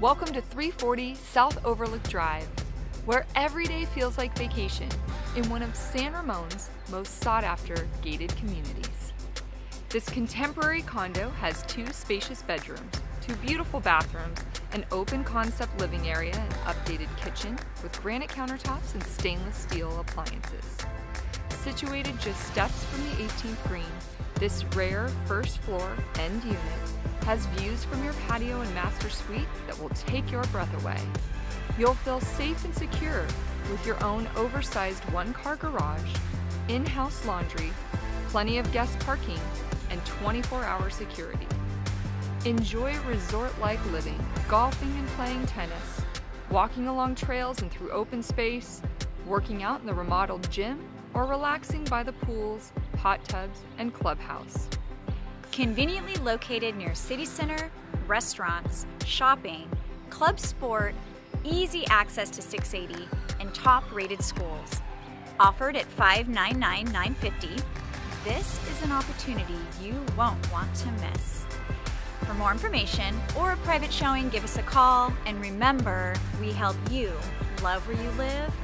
Welcome to 340 South Overlook Drive, where every day feels like vacation in one of San Ramon's most sought after gated communities. This contemporary condo has two spacious bedrooms, two beautiful bathrooms, an open concept living area and updated kitchen with granite countertops and stainless steel appliances. Situated just steps from the 18th green, this rare first floor end unit has views from your patio and master suite that will take your breath away. You'll feel safe and secure with your own oversized one car garage, in house laundry, plenty of guest parking, and 24 hour security. Enjoy resort like living, golfing and playing tennis, walking along trails and through open space, working out in the remodeled gym, or relaxing by the pools, hot tubs, and clubhouse. Conveniently located near city center, restaurants, shopping, club sport, easy access to 680, and top rated schools. Offered at 599,950, this is an opportunity you won't want to miss. For more information or a private showing, give us a call. And remember, we help you love where you live